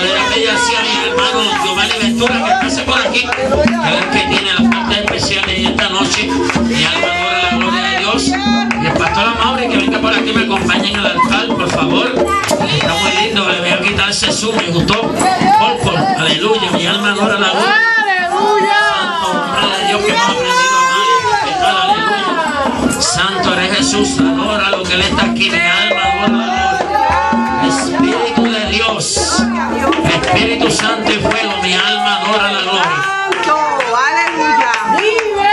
Valera Mediación y el hermano Giovanni Ventura que pase por aquí a ver qué tiene las partes especiales de esta noche y alma adora la gloria de Dios. Y el pastor Amauri que venga por aquí me acompañe en el altar por favor. Está muy lindo le voy a quitar ese zoom me gustó. Por, por, aleluya mi alma adora la luz aleluya. Santo de Dios que hemos aprendido a amar aleluya. Santo eres Jesús adora lo que le está aquí mi alma adora la Espíritu Santo y fuego, mi alma adora la gloria. ¡Santo! ¡Aleluya! ¡Vive!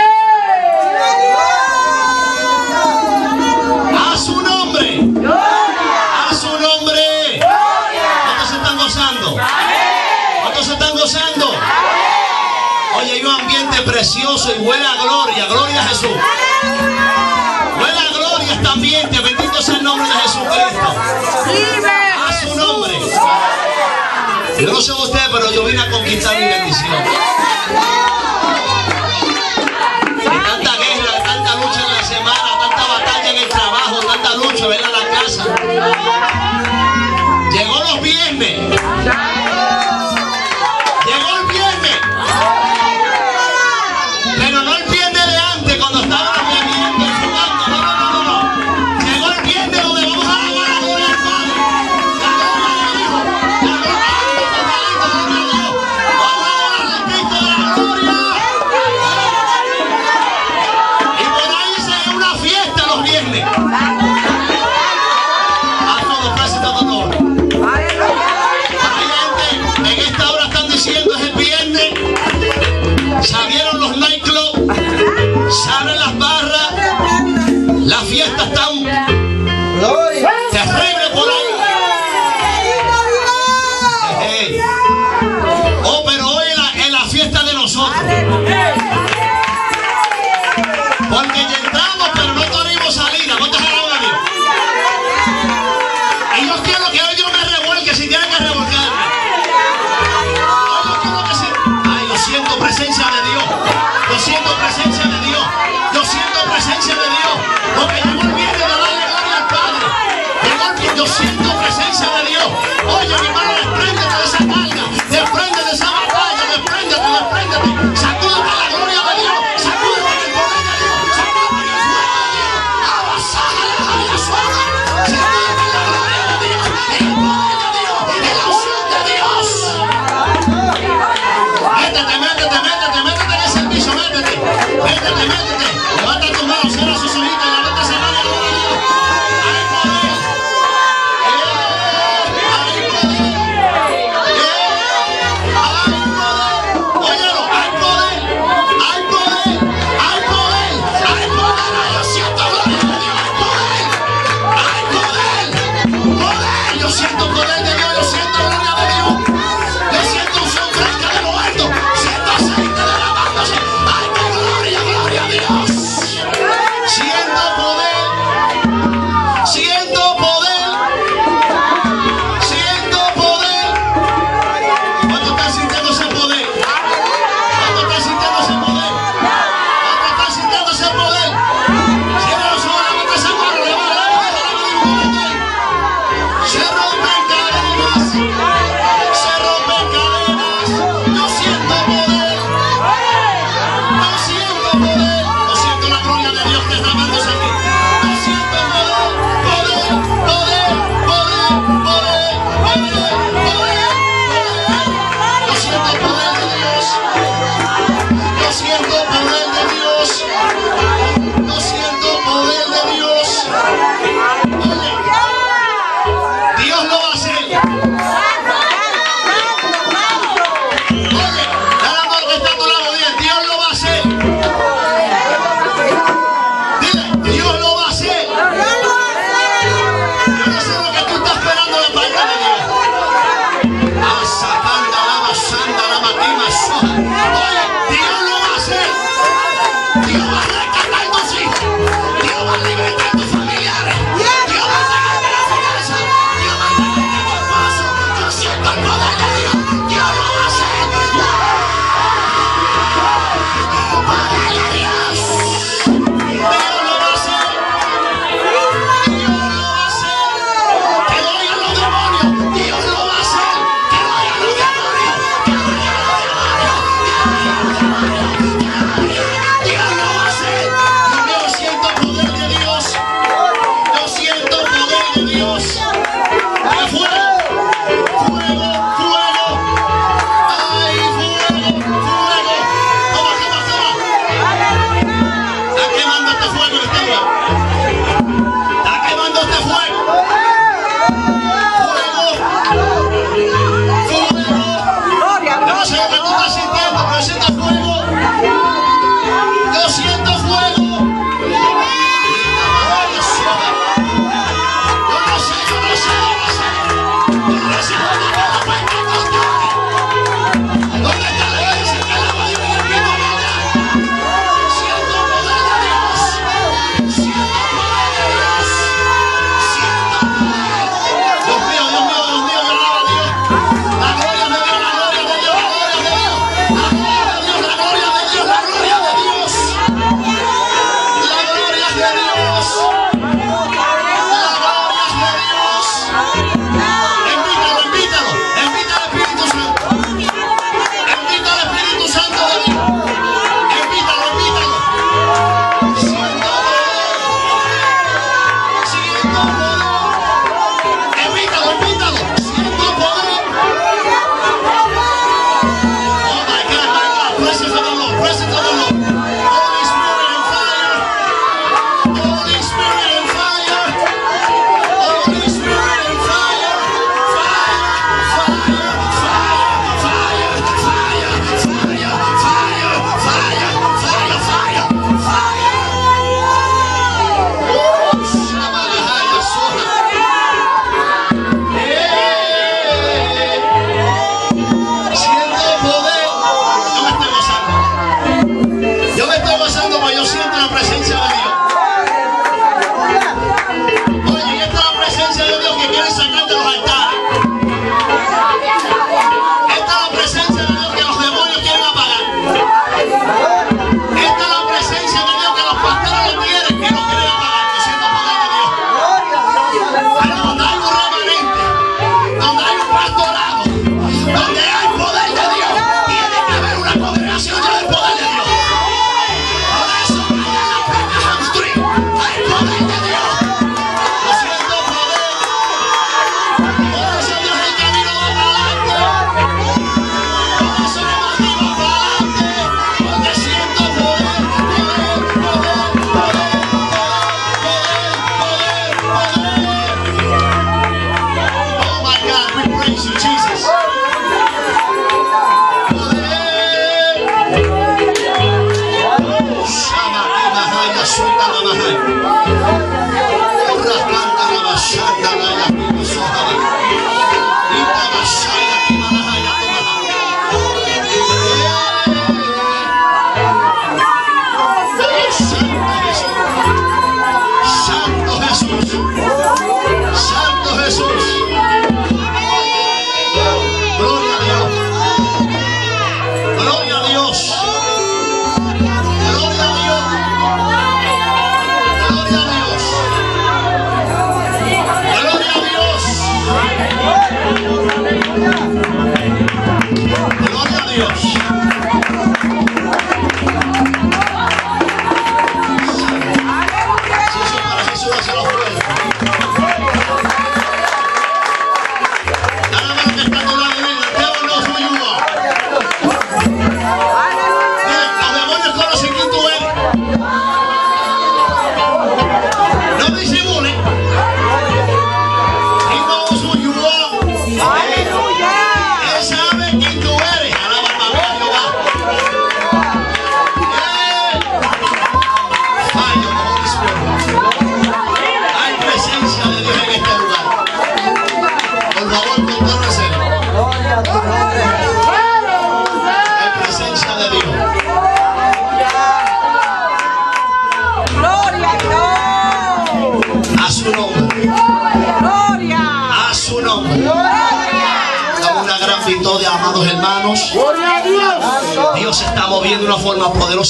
¡A su nombre! ¡Gloria! ¡A su nombre! ¡Gloria! ¿Cuántos se están gozando? ¿Cuántos se están gozando? Oye, hay un ambiente precioso y buena gloria. ¡Gloria a Jesús! son ustedes, pero yo vine a conquistar mi bendición. fiesta está estamos. Gloria.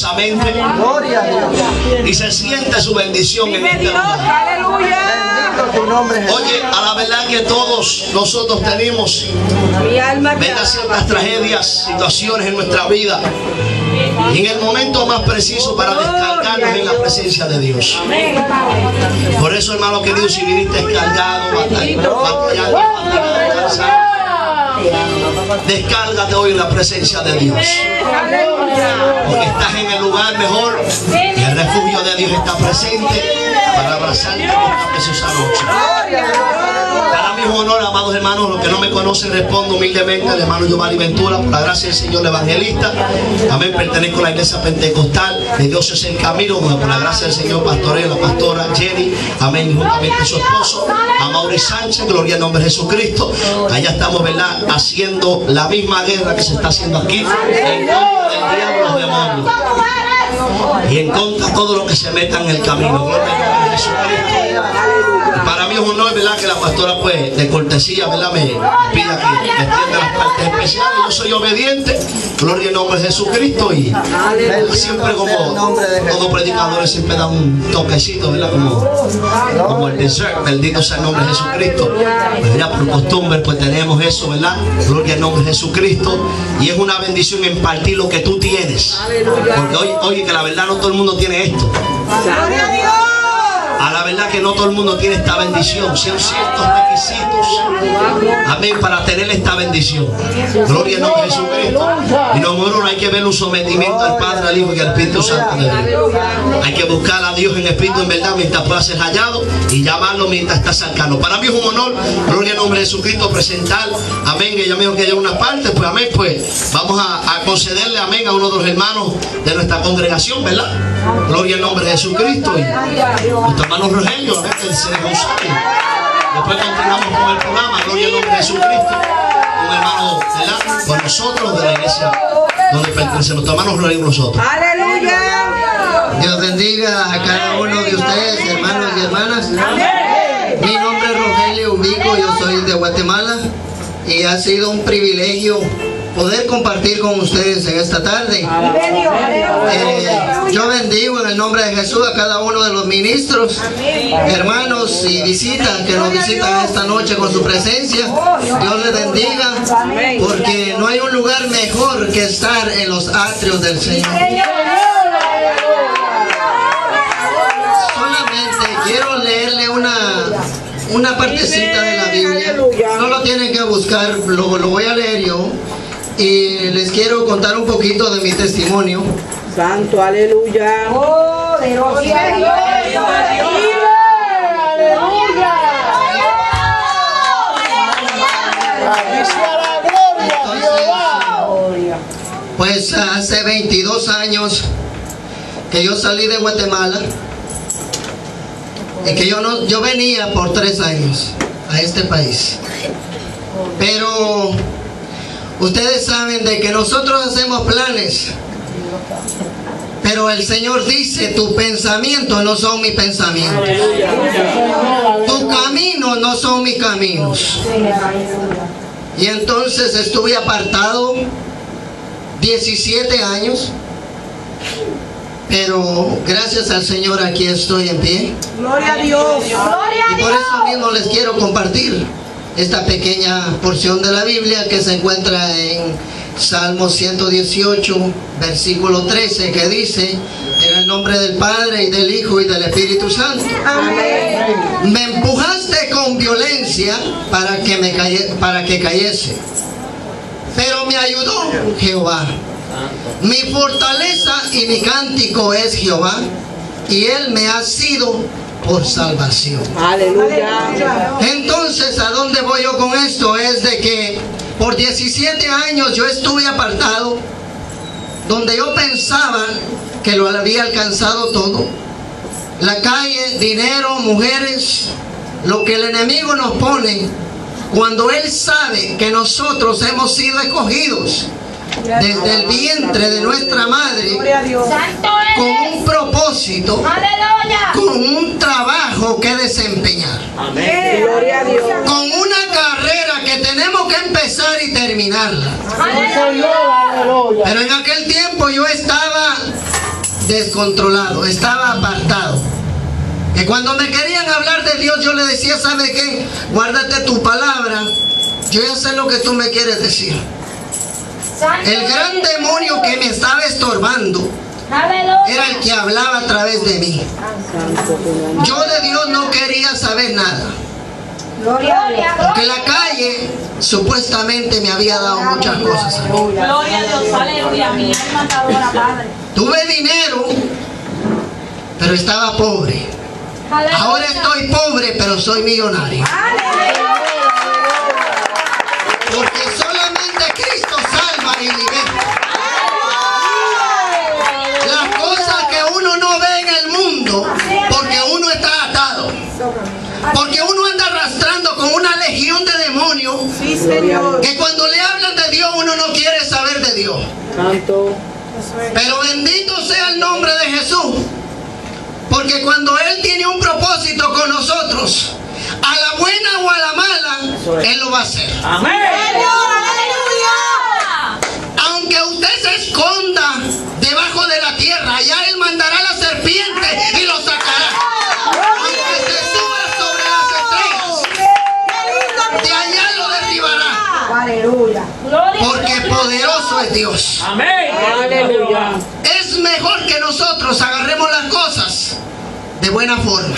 Poderosamente Gloria a Dios. y se siente su bendición en este Dios. lugar. Aleluya. Bendito tu nombre, Jesús. Oye, a la verdad que todos nosotros tenemos ciertas tragedias, situaciones en nuestra vida. Y en el momento más preciso para descargarnos en la presencia de Dios. Por eso, hermano querido, si viniste descargado, batallando, batallando, batallando, cansado, descárgate hoy en la presencia de Dios. Mejor y el refugio de Dios está presente para abrazarte en esta preciosa noche. Para un honor, amados hermanos, los que no me conocen, respondo humildemente al hermano Giovanni Ventura, por la gracia del Señor evangelista. Amén, pertenezco a la iglesia pentecostal de Dios es el camino, por la gracia del Señor pastoreo la pastora Jenny, amén, juntamente su esposo, a Mauri Sánchez, gloria al nombre de Jesucristo. Allá estamos, ¿verdad?, haciendo la misma guerra que se está haciendo aquí, en contra del diablo demonios y en contra todo lo que se meta en el camino. Gloria Jesucristo. Para mí es un honor, ¿verdad? Que la pastora, pues, de cortesía, ¿verdad? Me pida que me extienda las partes especiales. Yo soy obediente. Gloria al nombre de Jesucristo. Y siempre como todo predicador siempre da un toquecito, ¿verdad? Como, como el dessert. Bendito sea el nombre de Jesucristo. Pues ya por costumbre, pues tenemos eso, ¿verdad? Gloria al nombre de Jesucristo. Y es una bendición impartir lo que tú tienes. Porque hoy, oye, que la verdad no todo el mundo tiene esto. Gloria a Dios. A la verdad que no todo el mundo tiene esta bendición. Son ciertos requisitos. Amén. Para tener esta bendición. Gloria al nombre de Jesucristo. Y no, no hay que ver un sometimiento al Padre, al Hijo y al Espíritu Santo de Dios. Hay que buscar a Dios en espíritu en verdad mientras pueda ser hallado y llamarlo mientras está cercano. Para mí es un honor, gloria al nombre de Jesucristo, presentar, amén, ella me dijo que haya una parte, pues amén, pues vamos a, a concederle, amén, a uno de los hermanos de nuestra congregación, ¿verdad? Gloria al nombre de Jesucristo. Y nuestro hermano Rogelio, amén, que se dejó usar. Después continuamos con el programa, gloria al nombre de Jesucristo. Un hermano. Con nosotros de la iglesia donde pertenece nuestro hermano Rogelio y nosotros. Aleluya. Dios bendiga a cada uno de ustedes, hermanos y hermanas. Mi nombre es Rogelio Ubico, yo soy de Guatemala y ha sido un privilegio poder compartir con ustedes en esta tarde. Eh, yo bendigo en el nombre de Jesús a cada uno de los ministros, hermanos y visitas que nos visitan esta noche con su presencia. Dios les bendiga porque no hay un lugar mejor que estar en los atrios del Señor. Solamente quiero leerle una, una partecita de la Biblia. No lo tienen que buscar, lo, lo voy a leer yo. Y les quiero contar un poquito de mi testimonio. Santo, aleluya. Pues hace 22 años que yo salí de Guatemala y que yo no yo venía por tres años a este país. Pero ustedes saben de que nosotros hacemos planes. Pero el Señor dice, tus pensamientos no son mis pensamientos. Tus caminos no son mis caminos. Y entonces estuve apartado 17 años. Pero gracias al Señor aquí estoy en pie. Gloria a Dios. Y por eso mismo les quiero compartir esta pequeña porción de la Biblia que se encuentra en Salmo 118, versículo 13, que dice, en el nombre del Padre y del Hijo y del Espíritu Santo. Me empujaste con violencia para que, me calle- para que cayese. Pero me ayudó Jehová. Mi fortaleza y mi cántico es Jehová. Y Él me ha sido por salvación. Aleluya. Entonces, ¿a dónde voy yo con esto? Es de que por 17 años yo estuve apartado, donde yo pensaba que lo había alcanzado todo. La calle, dinero, mujeres, lo que el enemigo nos pone, cuando él sabe que nosotros hemos sido escogidos desde el vientre de nuestra madre Gloria a Dios. Santo propósito, Aleluya. con un trabajo que desempeñar Gloria a Dios. con una carrera que tenemos que empezar y terminarla. Aleluya. Pero en aquel tiempo yo estaba descontrolado, estaba apartado. Que cuando me querían hablar de Dios yo le decía, ¿sabe qué? Guárdate tu palabra. Yo ya sé lo que tú me quieres decir. El gran demonio que me estaba estorbando. Era el que hablaba a través de mí. Yo de Dios no quería saber nada. Porque la calle supuestamente me había dado muchas cosas. Gloria a Dios. Aleluya. Mi alma adora, Padre. Tuve dinero, pero estaba pobre. Ahora estoy pobre, pero soy millonario. Porque solamente porque uno está atado. Porque uno anda arrastrando con una legión de demonios que cuando le hablan de Dios uno no quiere saber de Dios. Santo. Pero bendito sea el nombre de Jesús. Porque cuando Él tiene un propósito con nosotros, a la buena o a la mala, Él lo va a hacer. Aleluya. Aunque usted se esconda debajo de la tierra, allá Él mandará la serpiente y lo sacará. Aunque se suba sobre las estrellas, de allá lo derribará. Aleluya. A Porque poderoso es Dios. Aleluya. Es mejor que nosotros agarremos las cosas de buena forma.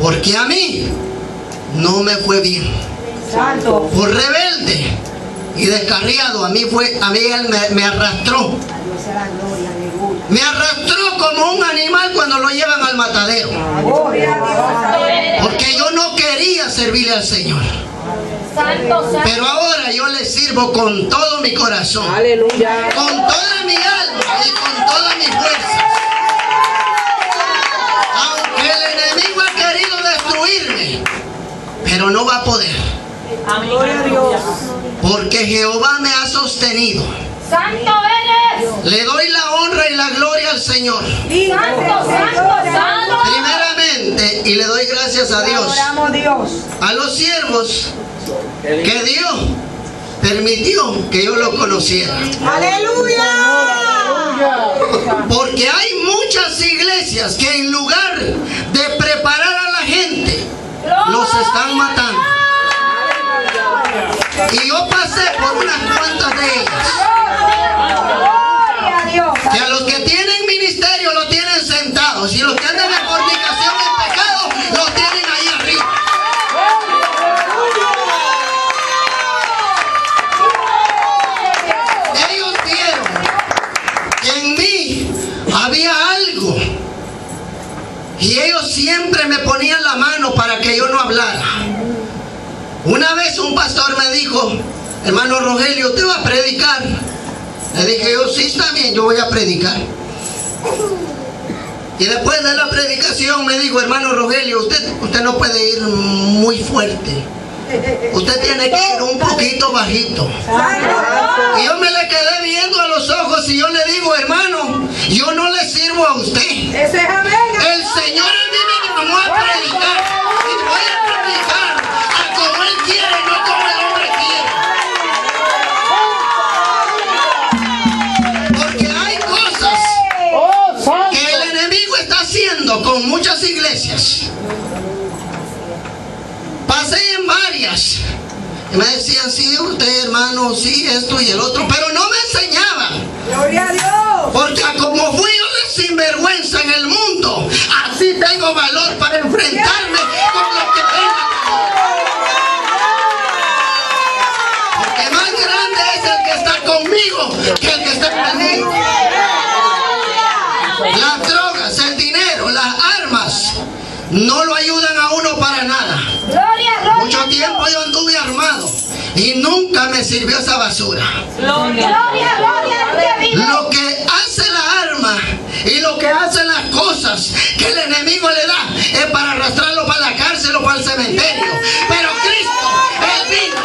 Porque a mí no me fue bien. Santo. Por rebelde y descarriado, a mí fue, a mí él me, me arrastró. Me arrastró como un animal cuando lo llevan al matadero. Porque yo no quería servirle al Señor. Pero ahora yo le sirvo con todo mi corazón. Aleluya. con toda mi alma y con todas mis fuerzas. Aunque el enemigo ha querido destruirme, pero no va a poder, Amén. Gloria a Dios. Porque Jehová me ha sostenido. Santo eres. Le doy la honra y la gloria al Señor. Santo, santo, santo. Primeramente, y le doy gracias a Dios, Dios. a los siervos que Dios permitió que yo lo conociera. Aleluya. Porque hay muchas iglesias que en lugar de preparar a la gente, los están matando. Y yo unas cuantas de ellas. A. Que a los que tienen ministerio lo tienen sentados. Y los que andan en fornicación en pecado, los tienen ahí arriba. Ellos vieron que en mí había algo. Y ellos siempre me ponían la mano para que yo no hablara. Una vez un pastor me dijo, hermano Rogelio, ¿usted va a predicar? Le dije yo, sí está bien, yo voy a predicar. Y después de la predicación me dijo, hermano Rogelio, usted, usted no puede ir muy fuerte. Usted tiene que ir un poquito bajito. Y yo me le quedé viendo a los ojos y yo le digo, hermano, yo no le sirvo a usted. El Señor a mí me llamó a predicar. Varias. Y me decían, sí, usted hermano, sí, esto y el otro. Pero no me enseñaban. Gloria a Dios. Porque como fui yo de sinvergüenza en el mundo, así tengo valor para enfrentarme con lo que venga. Porque más grande es el que está conmigo que el que está conmigo. Las drogas, el dinero, las armas no lo ayudan a uno para nada. Mucho tiempo yo anduve armado y nunca me sirvió esa basura. Lo que hace la arma y lo que hacen las cosas que el enemigo le da es para arrastrarlo para la cárcel o para el cementerio. Pero Cristo, Él vino a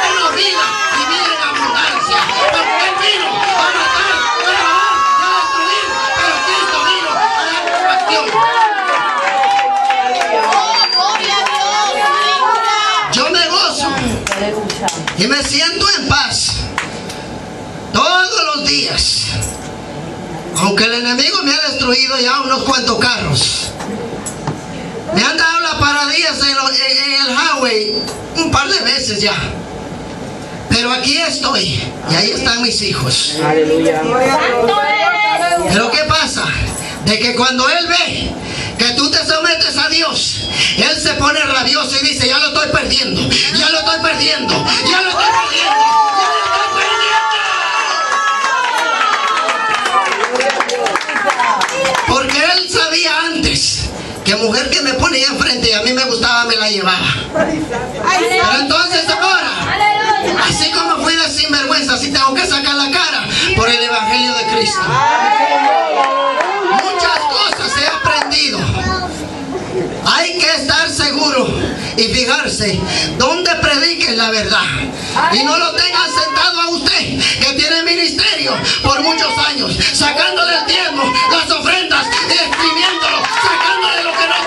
darnos vida y vida en abundancia. Porque Él vino a matar, a robar y a destruir. Pero Cristo vino a dar salvación. Yo me gozo y me siento en paz todos los días. Aunque el enemigo me ha destruido ya unos cuantos carros. Me han dado la paradillas en, lo- en- en el highway un par de veces ya. Pero aquí estoy y ahí están mis hijos. Pero ¿qué pasa? De que cuando Él ve que tú te sometes a Dios, Él se pone rabioso y dice, ya lo estoy perdiendo, ya lo estoy perdiendo, ya lo estoy perdiendo, ya lo estoy perdiendo. Porque Él sabía antes que mujer que me ponía enfrente y a mí me gustaba me la llevaba. Pero entonces ahora, así como fui de sinvergüenza, así tengo que sacar la cara por el Evangelio de Cristo. Muchas cosas he aprendido. Hay que estar seguro y fijarse dónde prediquen la verdad. Y no lo tengan sentado a usted que tiene ministerio por muchos años, sacándole el diezmo, las ofrendas y escribiéndolo, sacándole lo que no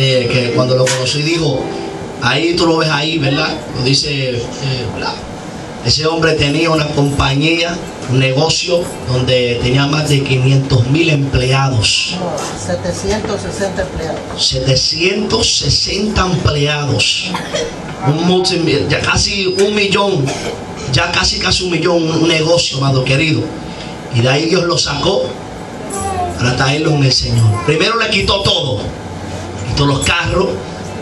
Eh, que cuando lo conocí dijo, ahí tú lo ves ahí, ¿verdad? Lo dice, eh, ¿verdad? Ese hombre tenía una compañía, un negocio donde tenía más de 500 mil empleados. 760 empleados. 760 empleados, un multi- ya casi un millón, ya casi casi un millón, un negocio, amado querido. Y de ahí Dios lo sacó para traerlo en el Señor. Primero le quitó todo, quitó los carros,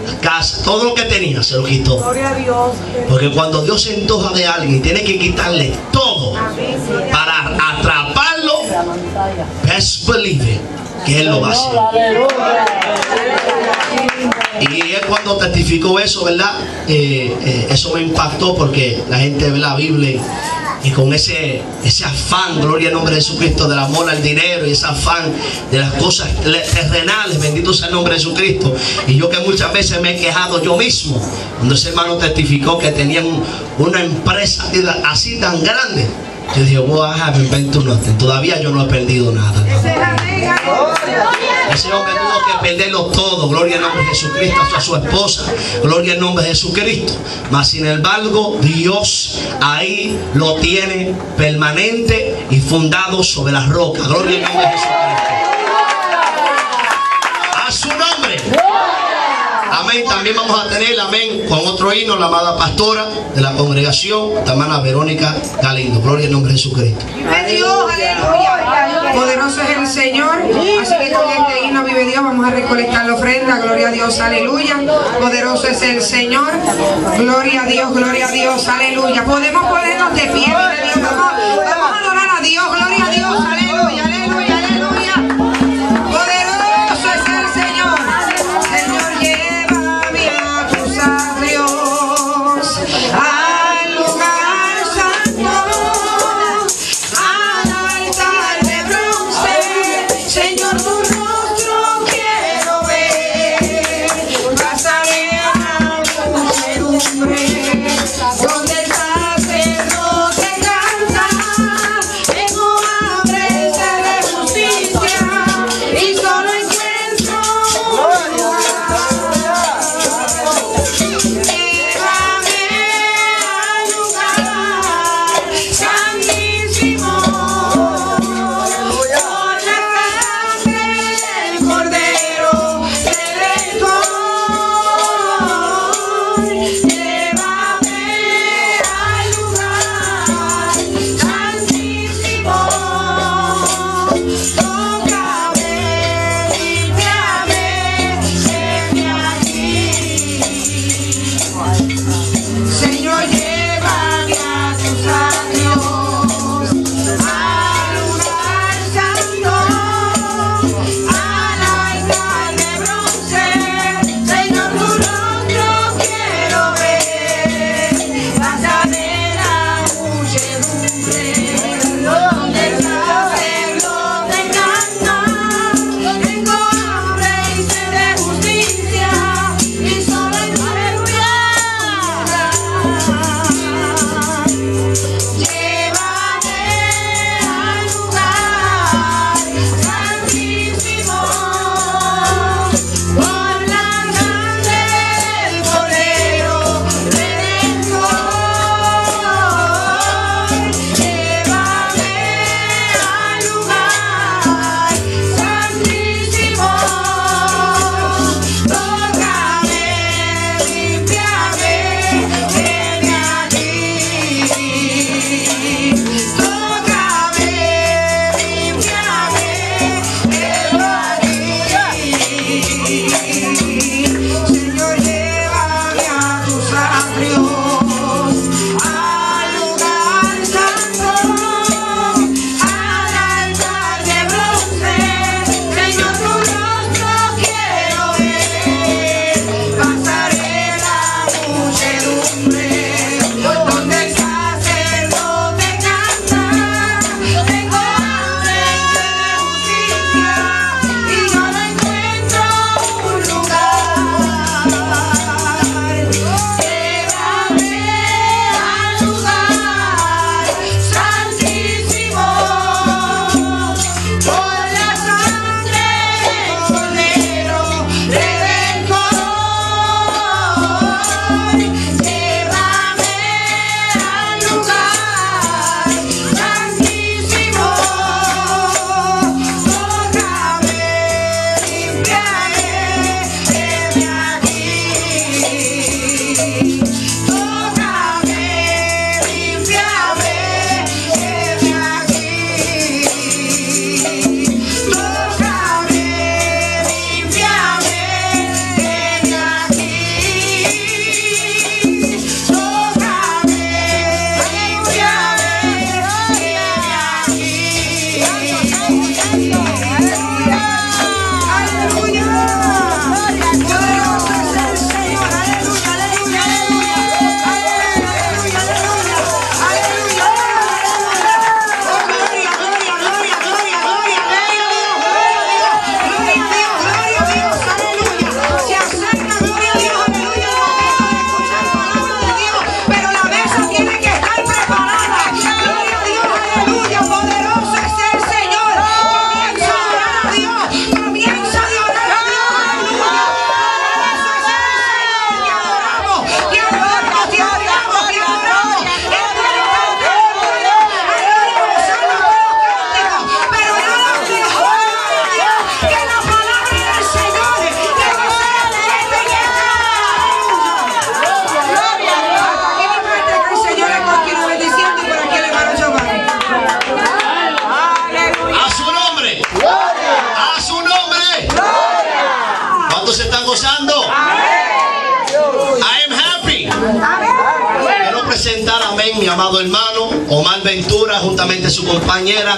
la casa, todo lo que tenía se lo quitó. Gloria a Dios. Porque cuando Dios se antoja de alguien, tiene que quitarle todo para atraparlo. Best believe que Él lo va a hacer. Y él cuando testificó eso, ¿verdad? Eh, eh, eso me impactó porque la gente ve la Biblia y con ese, ese afán, gloria al nombre de Jesucristo, del amor al dinero y ese afán de las cosas le- terrenales, bendito sea el nombre de Jesucristo. Y yo que muchas veces me he quejado yo mismo, cuando ese hermano testificó que tenían un- una empresa así tan grande, yo dije, nothing. Todavía yo no he perdido nada. hermano. Ese hombre tuvo que perderlo todo. Gloria al nombre de Jesucristo. Hasta su esposa. Gloria al nombre de Jesucristo. Mas sin embargo, Dios ahí lo tiene permanente y fundado sobre la roca. Gloria al nombre de Jesucristo. A su nombre. Amén. También vamos a tener, amén, con otro himno, la amada pastora de la congregación, la hermana Verónica Galindo. Gloria al nombre de Jesucristo. Dios, aleluya. Poderoso es el Señor. Así que con este himno vive Dios. Vamos a recolectar la ofrenda. Gloria a Dios, aleluya. Poderoso es el Señor. Gloria a Dios, gloria a Dios, aleluya. Podemos ponernos de pie. Vamos, vamos a adorar a Dios, gloria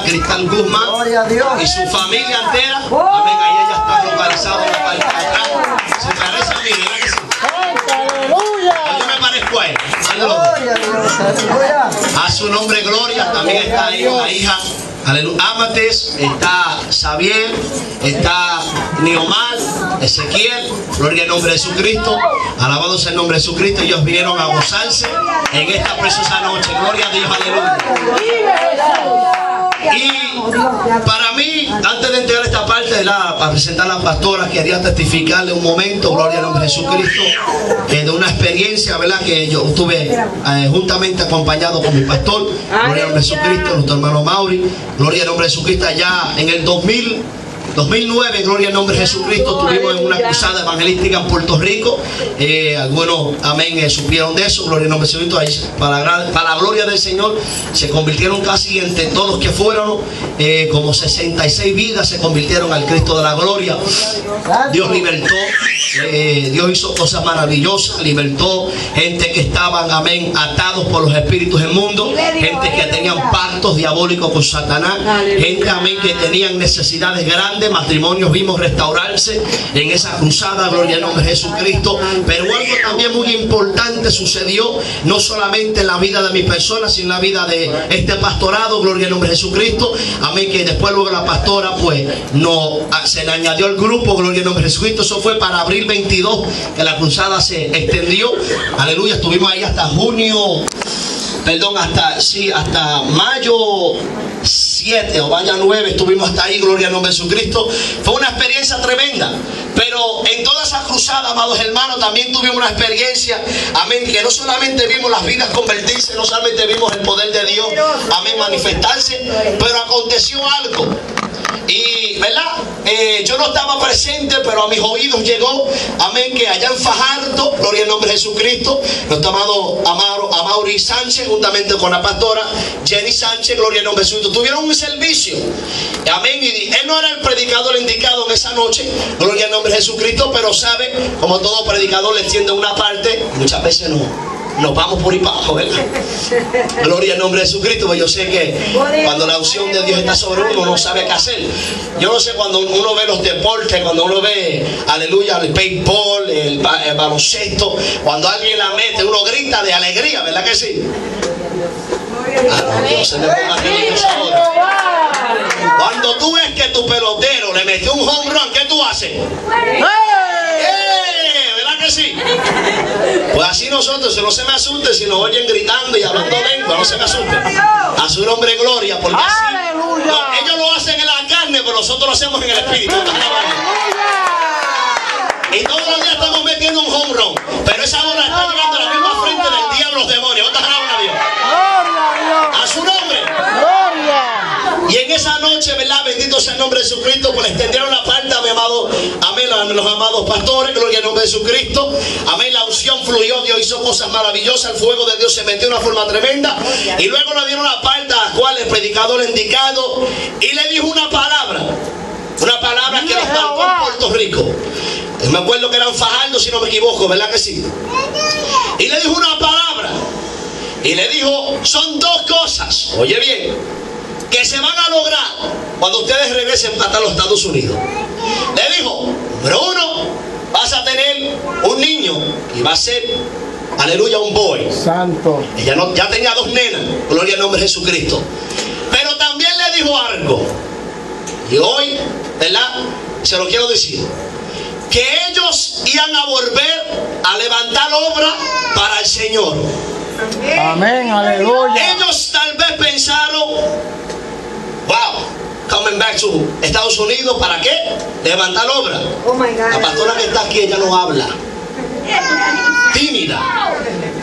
Cristal Guzmán Gloria a Dios. y su familia entera. Amén. Ahí ella está localizada en la parte de atrás. Se parece a mí, ¿verdad que sí? Yo me parezco a él. Ándalo. Gloria a Dios. Aleluya. A su nombre, gloria. También está ahí la hija. Aleluya. Amates, está Xavier, está Niomar, Ezequiel, gloria al nombre de Jesucristo, alabado sea el nombre de Jesucristo, ellos vinieron a gozarse en esta preciosa noche, gloria a Dios, aleluya. Y para mí, antes de entregar esta parte, ¿verdad? para presentar a la pastora, quería testificarle un momento, gloria al nombre de Jesucristo, eh, de una experiencia, ¿verdad? Que yo tuve eh, juntamente acompañado con mi pastor, gloria al nombre de Jesucristo, nuestro hermano Mauri, gloria al nombre de Jesucristo, allá en el 2000. 2009, gloria al nombre de Jesucristo, estuvimos en una cruzada evangelística en Puerto Rico. Eh, algunos, amén, eh, supieron de eso, gloria al nombre de Jesucristo. Ahí, para la gloria del Señor, se convirtieron casi entre todos que fueron, eh, como 66 vidas se convirtieron al Cristo de la gloria. Dios libertó, eh, Dios hizo cosas maravillosas, libertó gente que estaban, amén, atados por los espíritus del mundo, gente que tenían pactos diabólicos con Satanás, gente, amén, que tenían necesidades grandes, matrimonios vimos restaurarse en esa cruzada, gloria al nombre de Jesucristo, pero algo también muy importante sucedió, no solamente en la vida de mi persona, sino en la vida de este pastorado, gloria al nombre de Jesucristo, amén, que después luego la pastora, pues, no, se le añadió al grupo, gloria al nombre de Jesucristo, eso fue para abril 22, que la cruzada se extendió, aleluya, estuvimos ahí hasta junio, perdón, hasta, sí, hasta mayo 7 o vaya 9, estuvimos hasta ahí, gloria al nombre de Jesucristo. Fue una experiencia tremenda. Pero en toda esa cruzada, amados hermanos, también tuvimos una experiencia, amén, que no solamente vimos las vidas convertirse, no solamente vimos el poder de Dios, amén, manifestarse, pero aconteció algo. Y, ¿verdad? Eh, yo no estaba presente, pero a mis oídos llegó, amén, que allá en Fajardo, gloria al nombre de Jesucristo, nuestro amado Amaro, Amaury Sánchez, juntamente con la pastora Jenny Sánchez, gloria al nombre de Jesucristo, tuvieron un servicio, amén, y él no era el predicador indicado en esa noche, gloria al nombre de Jesucristo, pero sabe, como todo predicador le extiende una parte, muchas veces no nos vamos por ahí para abajo, ¿verdad? Gloria al nombre de Jesucristo, pues yo sé que cuando la unción de Dios está sobre uno, uno sabe qué hacer. Yo no sé cuando uno ve los deportes, cuando uno ve, aleluya, el béisbol, el, el baloncesto, cuando alguien la mete, uno grita de alegría, ¿verdad que sí? Ah, no, Dios se ahora. Cuando tú ves que tu pelotero le metió un home run, ¿qué tú haces? ¡Eh! Pues así nosotros, no se me asusten, si nos oyen gritando y hablando lengua, no se me asusten. A su nombre gloria, porque así no, ellos lo hacen en la carne, pero nosotros lo hacemos en el espíritu. Y todos los días estamos metiendo un home run, pero esa bola está llegando a la misma frente del diablo, los demonios. ¿Estás alabando a Dios? A su nombre. Y en esa noche, ¿verdad? Bendito sea el nombre de Jesucristo, pues le extendieron la parte a mi amado, los amados pastores, gloria al nombre de Jesucristo. Amén, la unción fluyó, Dios hizo cosas maravillosas, el fuego de Dios se metió de una forma tremenda. Y luego le dieron la parte a la cual el predicador indicado y le dijo una palabra. Una palabra que nos marcó en Puerto Rico. Me acuerdo que eran Fajardo, si no me equivoco, ¿verdad que sí? Y le dijo una palabra. Y le dijo, son dos cosas. Oye bien que se van a lograr cuando ustedes regresen hasta los Estados Unidos. Le dijo, número uno, vas a tener un niño y va a ser, aleluya, un boy. Santo. Ella no, ya tenía dos nenas, gloria al nombre de Jesucristo. Pero también le dijo algo. Y hoy, ¿verdad? Se lo quiero decir. Que ellos iban a volver a levantar obra para el Señor. Amén, aleluya. Ellos tal vez pensaron, wow, coming back to Estados Unidos, ¿para qué? Levantar obra. La pastora que está aquí, ella no habla. Tímida.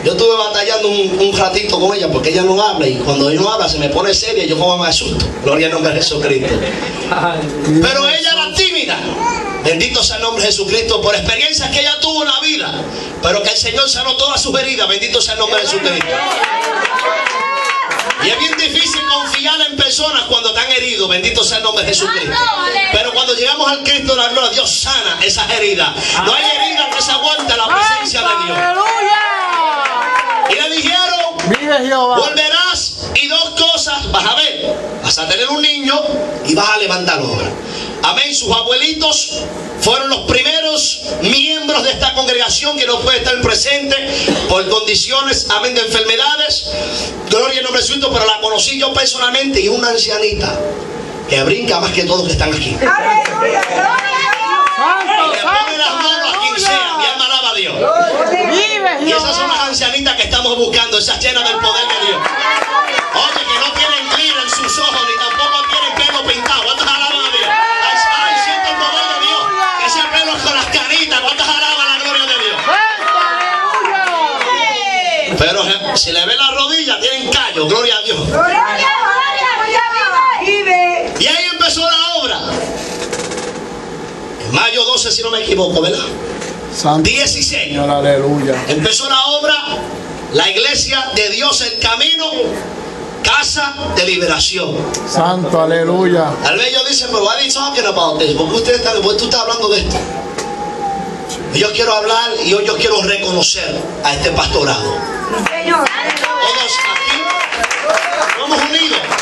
Yo estuve batallando un, un ratito con ella porque ella no habla y cuando ella no habla se me pone seria y yo como me asusto. Gloria al nombre de Jesucristo. Pero ella era tímida. Bendito sea el nombre de Jesucristo por experiencias que ella tuvo en la vida. Pero que el Señor sanó todas sus heridas. Bendito sea el nombre de Jesucristo. Y es bien difícil confiar en personas cuando están heridos, bendito sea el nombre de Jesucristo. Pero cuando llegamos al Cristo de la gloria, Dios sana esas heridas. No hay herida que se aguanta la presencia de Dios. Y le dijeron, volverás y dos cosas vas a ver. Vas a tener un niño y vas a levantar obra. Amén. Sus abuelitos fueron los primeros miembros de esta congregación que no puede estar presente por condiciones, amén, de enfermedades. Gloria al nombre de Cristo, pero la conocí yo personalmente y una ancianita que brinca más que todos que están aquí. Santo, Le pone las manos a quien sea. Mi alma alaba a Dios. Y esas son las ancianitas que estamos buscando, esas llenas del poder de Dios. Oye, que no tienen glitter en sus ojos ni tampoco tienen pelo pintado. ¿Cuántas alaban a Dios? Ay, ay, siento el poder de Dios. Ese pelo es con las canitas. ¿Cuántas alaban la gloria de Dios? Santo, aleluya. Pero eh, si le ven la rodilla, tienen callo. Gloria a Dios. Y ahí empezó la obra. En mayo 12, si no me equivoco, ¿verdad? Santo, 16. Señor, aleluya. Empezó la obra, la iglesia de Dios, el camino, casa de liberación. Santo, aleluya. Tal vez ellos dicen, pero why are talking about this? ¿Por qué usted está, tú estás hablando de esto? Yo quiero hablar y hoy yo quiero reconocer a este pastorado. Todos aquí. Somos unidos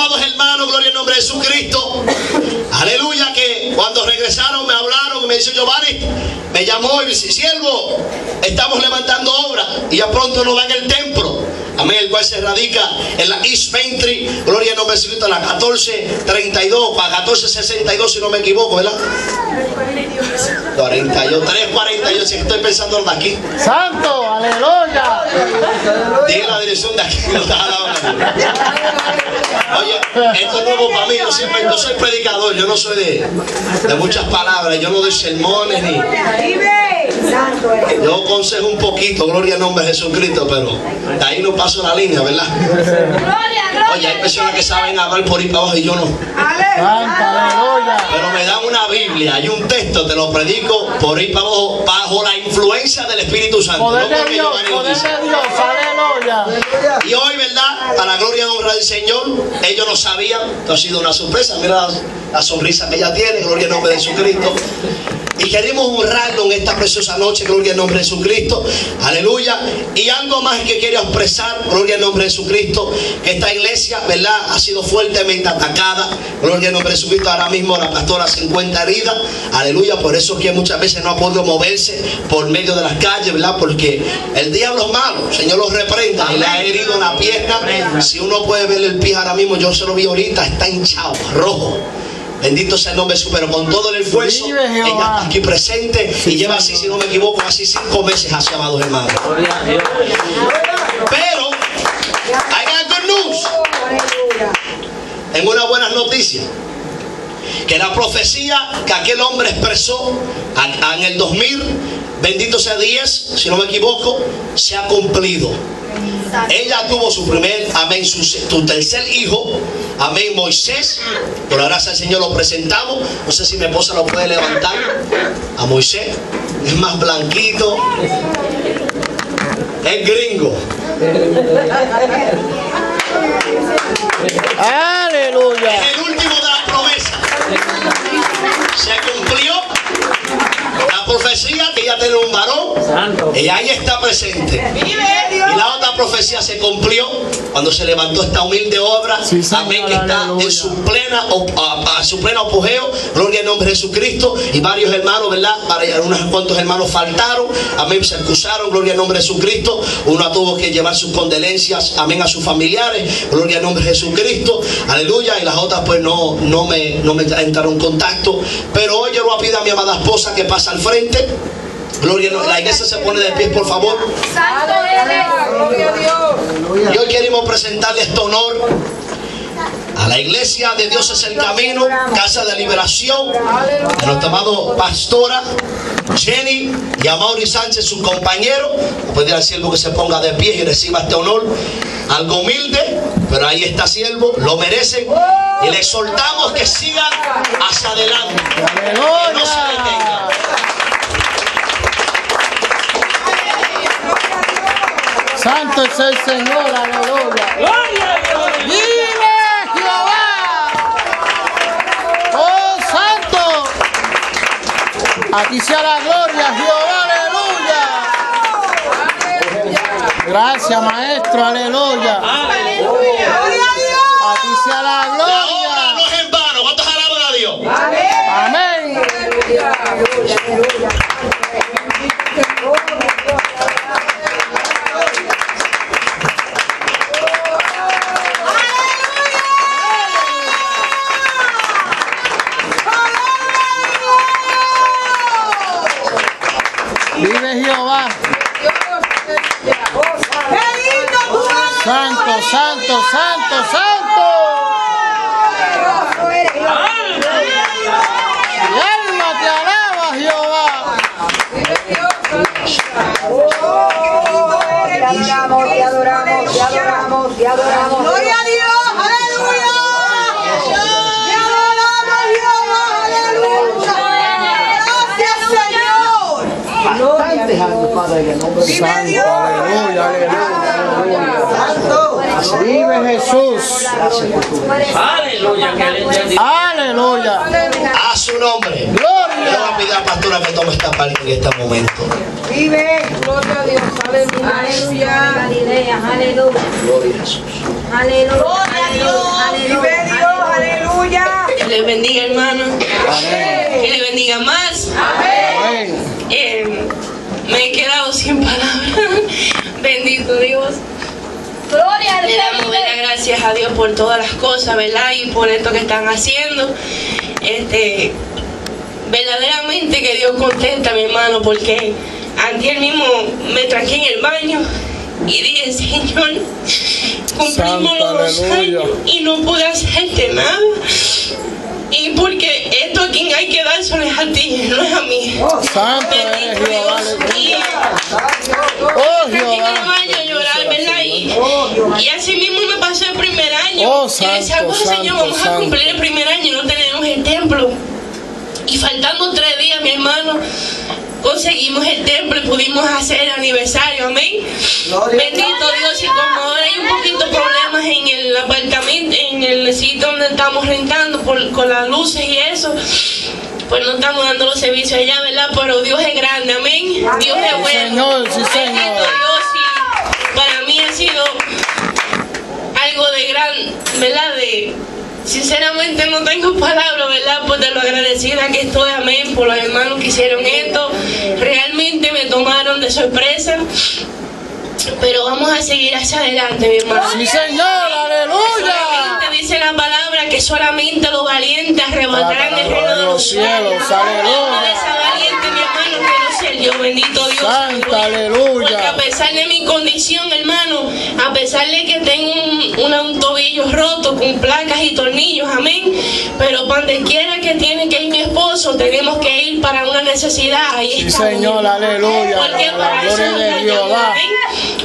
amados hermanos, gloria al nombre de Jesucristo. Aleluya, que cuando regresaron me hablaron y me dice Giovanni, me llamó y me dice, siervo, estamos levantando obra y ya pronto nos dan el templo. Amén, el cual se radica en la East Ventry, gloria al nombre de Jesucristo, la 1432, a 1462 si no me equivoco, ¿verdad? 48, 348, si estoy pensando en de aquí. Santo, aleluya. Dile la dirección de aquí. Oye, esto es nuevo para mí. Yo siempre, yo soy predicador, yo no soy de, de muchas palabras, yo no doy sermones ni. Yo consejo un poquito, gloria al nombre de Jesucristo, pero de ahí no paso la línea, ¿verdad? Oye, hay personas que saben hablar por ahí para abajo y yo no. Pero me dan una Biblia, hay un texto, te lo predico por ahí para abajo, bajo la influencia del Espíritu Santo. Poder no de Dios, poder de Dios, aleluya. Y hoy, ¿verdad? Para la gloria y honra del Señor, ellos no sabían, esto ha sido una sorpresa. Mira la, la sonrisa que ella tiene, gloria al nombre de Jesucristo. Y queremos honrarlo en esta preciosa noche, gloria al nombre de Jesucristo. Aleluya. Y algo más que quiero expresar, gloria al nombre de Jesucristo, que esta iglesia, ¿verdad? Ha sido fuertemente atacada. Gloria al nombre de Jesucristo. Ahora mismo la pastora se encuentra herida. Aleluya. Por eso es que muchas veces no ha podido moverse por medio de las calles, ¿verdad? Porque el diablo es malo. El Señor los reprenda. Y le ha herido la pierna. Si uno puede ver el pie ahora mismo, yo se lo vi ahorita, está hinchado, rojo. Bendito sea el nombre de su, pero con todo el esfuerzo, ella está aquí presente y lleva así, si no me equivoco, así cinco meses hacia amados hermanos. Pero, got good news. Tengo una buena noticia. Que la profecía que aquel hombre expresó en el 2000, bendito sea 10, si no me equivoco, se ha cumplido. Ella tuvo su primer, amén, su, su tercer hijo, amén, Moisés. Por la gracia del Señor lo presentamos. No sé si mi esposa lo puede levantar. A Moisés. Es más blanquito. Es gringo. Aleluya. Es el último de la promesa. Se cumplió profecía que ella tiene un varón. Y ahí está presente. Y la otra profecía se cumplió cuando se levantó esta humilde obra. Sí, Amén. Que está aleluya. en su plena a, a su pleno apogeo. Gloria al nombre de Jesucristo. Y varios hermanos, ¿verdad? Varios, unos cuantos hermanos faltaron. Amén. Se excusaron. Gloria al nombre de Jesucristo. Uno tuvo que llevar sus condolencias. Amén. A sus familiares. Gloria al nombre de Jesucristo. Aleluya. Y las otras, pues no, no, me, no me entraron en contacto. Pero hoy yo lo pido a mi amada esposa que pase al frente. Gloria, la iglesia se pone de pie, por favor. Gloria a Dios. Y hoy queremos presentarle este honor a la iglesia de Dios es el camino, casa de liberación, a nuestra amado pastora Jenny y a Mauri Sánchez, su compañero. Puede al siervo que se ponga de pie y reciba este honor. Algo humilde, pero ahí está siervo, lo merecen. Y le exhortamos que sigan hacia adelante, que no se detengan. Santo es el Señor, aleluya. ¡Vive Jehová! ¡Oh, santo! Aquí sea la gloria, Jehová, aleluya. Gracias, maestro, aleluya. Aquí sea la La obra gloria. no es en vano. ¿Cuántos alaban a Dios? Amén. Vive Santo, santo, santo, santo. Mi alma te alaba, Jehová. Gloria a Dios, aleluya. Te adoramos, Jehová, aleluya. Gracias, Señor. Vive Dios. Aleluya, aleluya. Vive Jesús. Aleluya, aleluya. Aleluya. A su nombre. Le Gloria. voy a pedir a la pastora que tome esta palabra en este momento. Vive. Gloria a Dios. Aleluya. Galilea, aleluya. Gloria a Jesús. Aleluya. Gloria a Dios. Vive Dios. Aleluya. Que le bendiga, hermano. Que le bendiga más. Amén. Eh, me he quedado sin palabras. Bendito Dios. Gloria Le damos gracias a Dios por todas las cosas, ¿verdad? Y por esto que están haciendo. Este, verdaderamente que Dios contenta, mi hermano, porque antes mismo me tranqué en el baño y dije, Señor, cumplimos los dos aleluya. años y no pude hacerte nada. Y porque esto a quien hay que dárselo es a ti, no es a mí. Santo Bendito. Dios. Y Oh así mismo me pasó el primer año. Oh, y decía, santo, bueno, Señor, santo, vamos a santo. cumplir el primer año y no tenemos el templo. Y faltando tres días, mi hermano, conseguimos el templo y pudimos hacer el aniversario, amén. Bendito Dios, y como ahora hay un poquito de problemas en el apartamento, en el sitio donde estamos rentando por, con las luces y eso, pues no estamos dando los servicios allá, ¿verdad? Pero Dios es grande, amén. Dios es bueno. Señor, sí, Bendito. Dios, y para mí ha sido algo de gran, ¿verdad? De, sinceramente no tengo palabras, ¿verdad? Por de lo agradecida que estoy, amén, por los hermanos que hicieron esto. Realmente me tomaron de sorpresa. Pero vamos a seguir hacia adelante, mi hermano. Sí, Señor, aleluya. Solamente dice la palabra que solamente los valientes arrebatarán el reino de los cielos. aleluya. Esas valientes, mi hermano, quiero ser yo, bendito Dios. Santa, aleluya. Porque a pesar de mi condición, hermano, a pesar de que tengo un, una- un tobillo roto con placas y tornillos, amén. Pero donde quiera que tiene que ir mi esposo, tenemos que ir para una necesidad. Ahí Sí, está. Señor, aleluya. Porque La para eso de amén.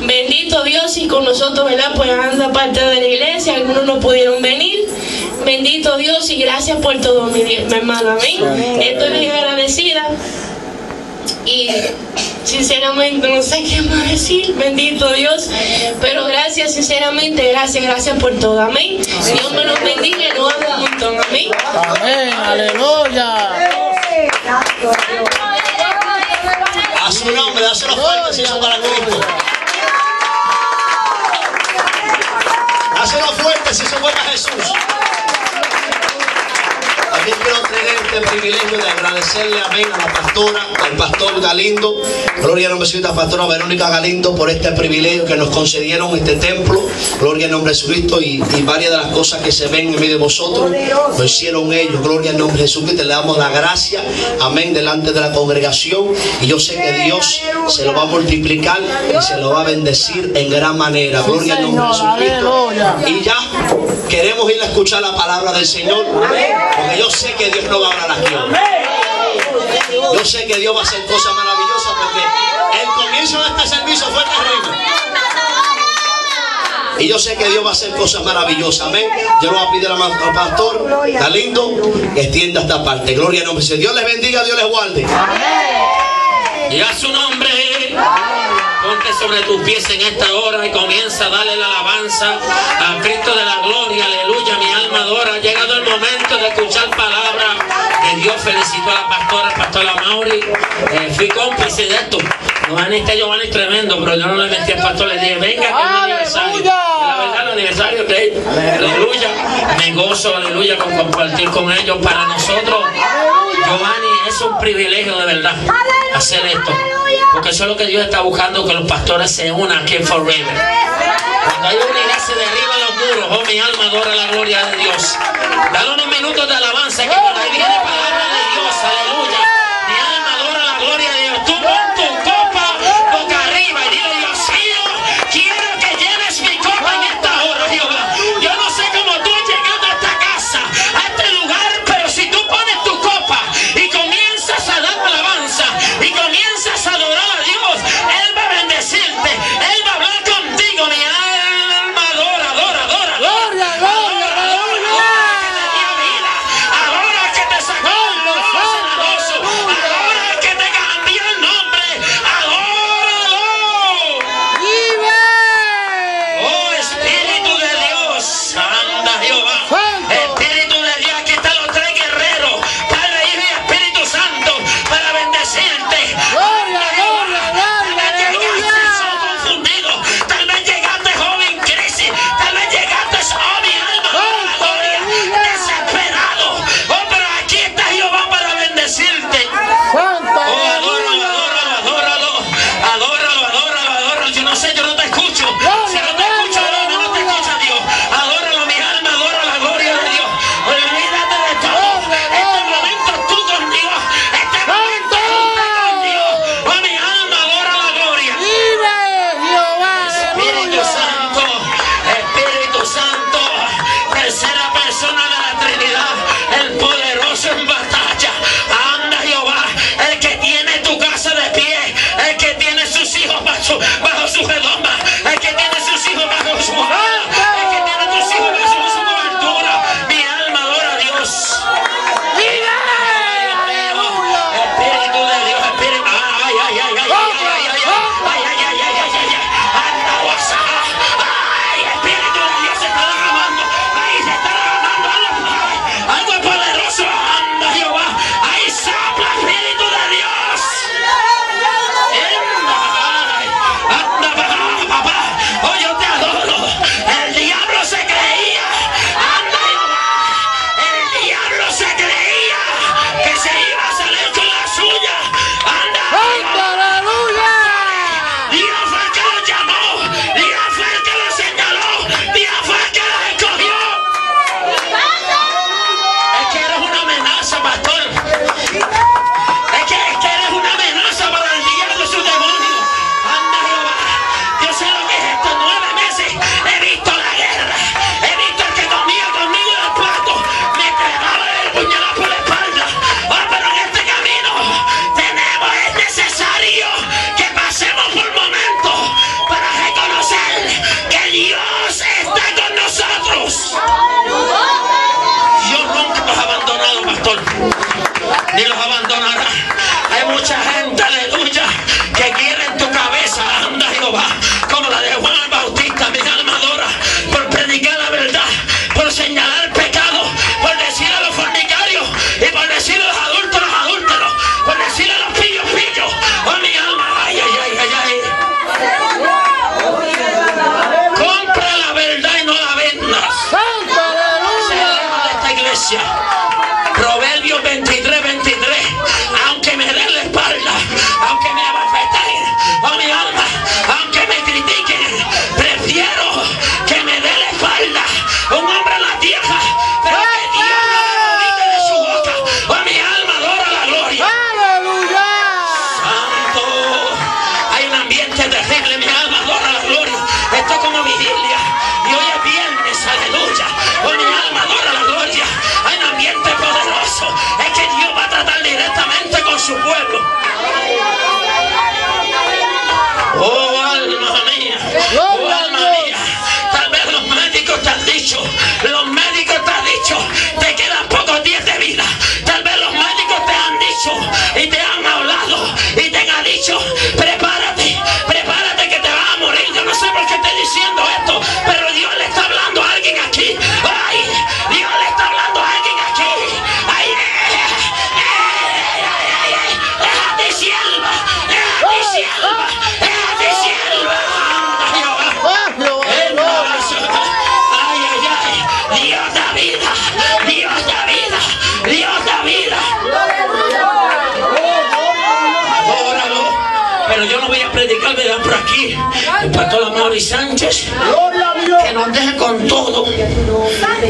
Bendito Dios y con nosotros, ¿verdad? Pues anda parte de la iglesia, algunos no pudieron venir. Bendito Dios y gracias por todo, mi, mi hermano, amén. Estoy bien agradecida y sinceramente no sé qué más decir, bendito Dios, pero gracias, sinceramente, gracias, gracias por todo, amén. Dios me los bendiga y amo un montón, amén. Amén, aleluya. A su nombre, dáselo fuerte si eso para Cristo. Dáselo fuerte si eso fue para Jesús. Quiero tener este privilegio de agradecerle amén a la pastora, al pastor Galindo, gloria al nombre de a la pastora Verónica Galindo por este privilegio que nos concedieron este templo, gloria al nombre de Jesucristo y, y varias de las cosas que se ven en medio de vosotros, lo hicieron ellos, gloria al nombre de Jesucristo, le damos la gracia, amén, delante de la congregación. Y yo sé que Dios se lo va a multiplicar y se lo va a bendecir en gran manera, gloria al nombre de Jesucristo. Y ya queremos ir a escuchar la palabra del Señor, porque yo sé que Dios no va a hablar aquí. Yo sé que Dios va a hacer cosas maravillosas porque el comienzo de este servicio fue terrible. Y yo sé que Dios va a hacer cosas maravillosas. Amén. Yo le voy a pedir al pastor Galindo que extienda esta parte. Gloria al nombre Dios. Les bendiga, Dios les guarde. Y a su nombre. Ponte sobre tus pies en esta hora y comienza a darle la alabanza a Cristo de la gloria. Aleluya, mi alma adora. Ha llegado el momento de escuchar palabra de Dios. Felicito a la pastora, pastora Mauri. Eh, fui cómplice de esto. Giovanni, este Giovanni es tremendo, pero yo no le metí al pastor. Le dije, venga, que es mi aniversario. La verdad, el aniversario de él. Aleluya. Me gozo, aleluya, con compartir con ellos. Para nosotros, Giovanni, es un privilegio de verdad hacer esto. Porque eso es lo que Dios está buscando, que los pastores se unan aquí en Forever. Cuando hay unidad se derriban los muros. Oh, mi alma adora la gloria de Dios. Dale unos minutos de alabanza que por ahí viene palabra de Dios. su pueblo. nos deje con todo.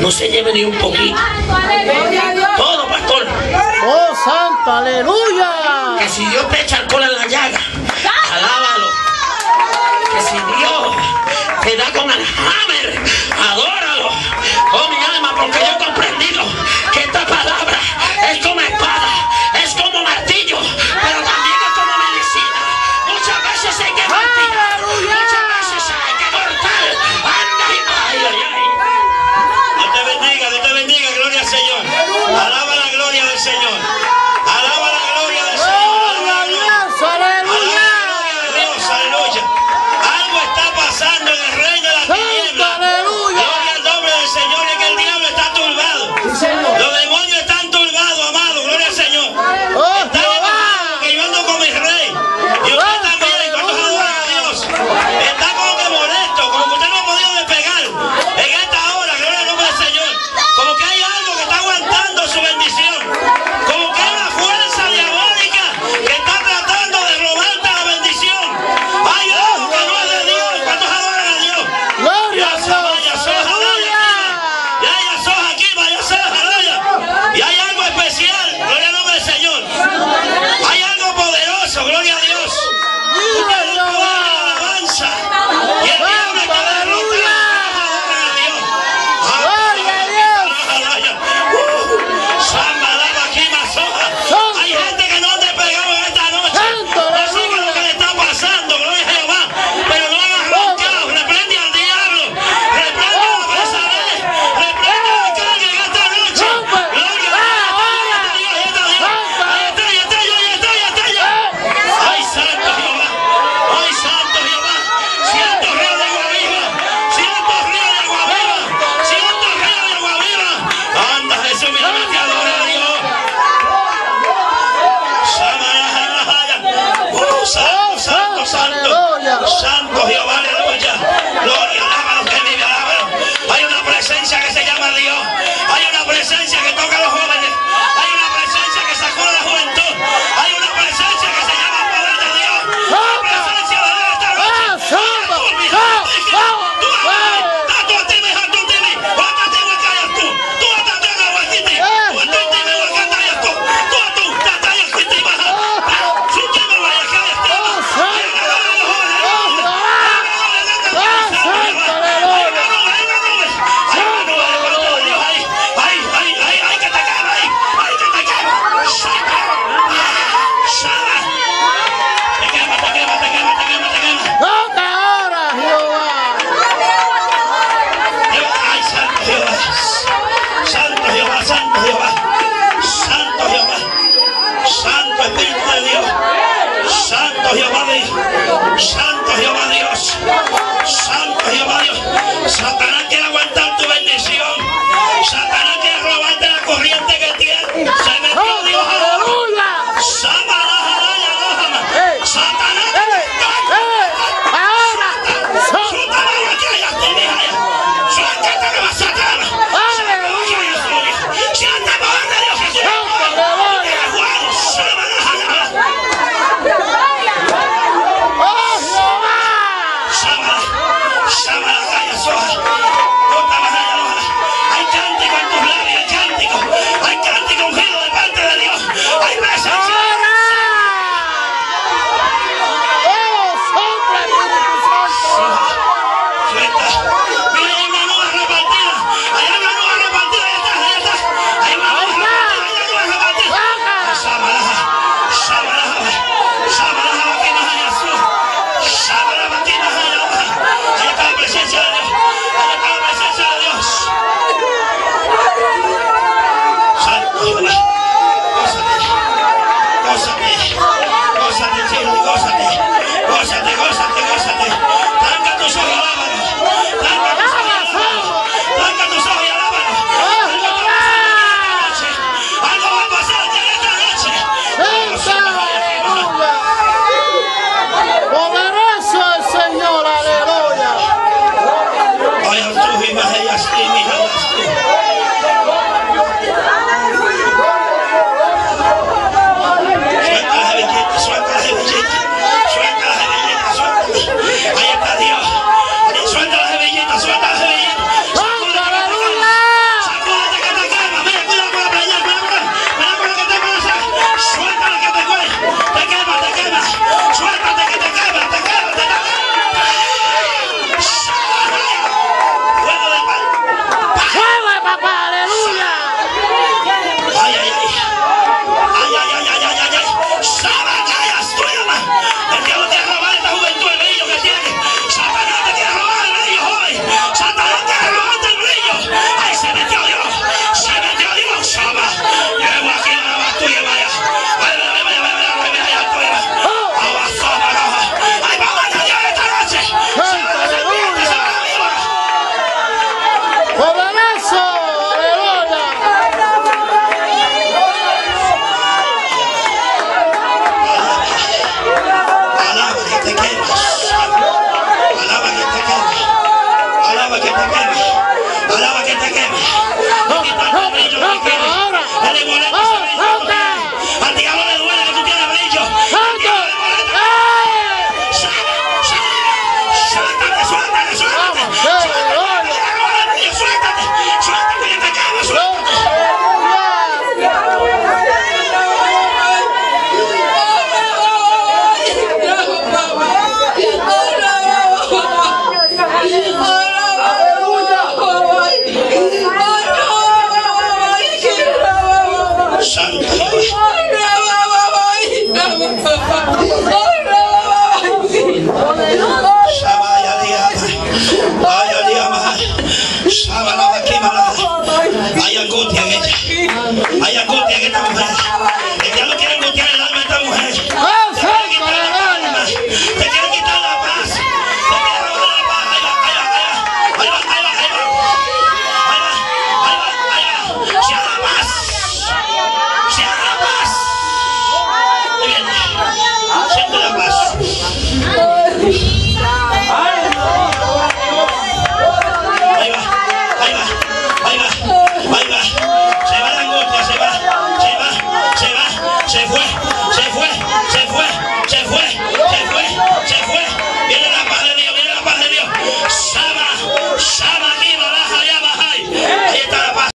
No se lleve ni un poquito. Todo, pastor. Oh, santa, aleluya. Que si Dios te echa alcohol en la llaga, alábalo. Que si Dios te da con el hammer, adóralo. Oh, mi alma, porque yo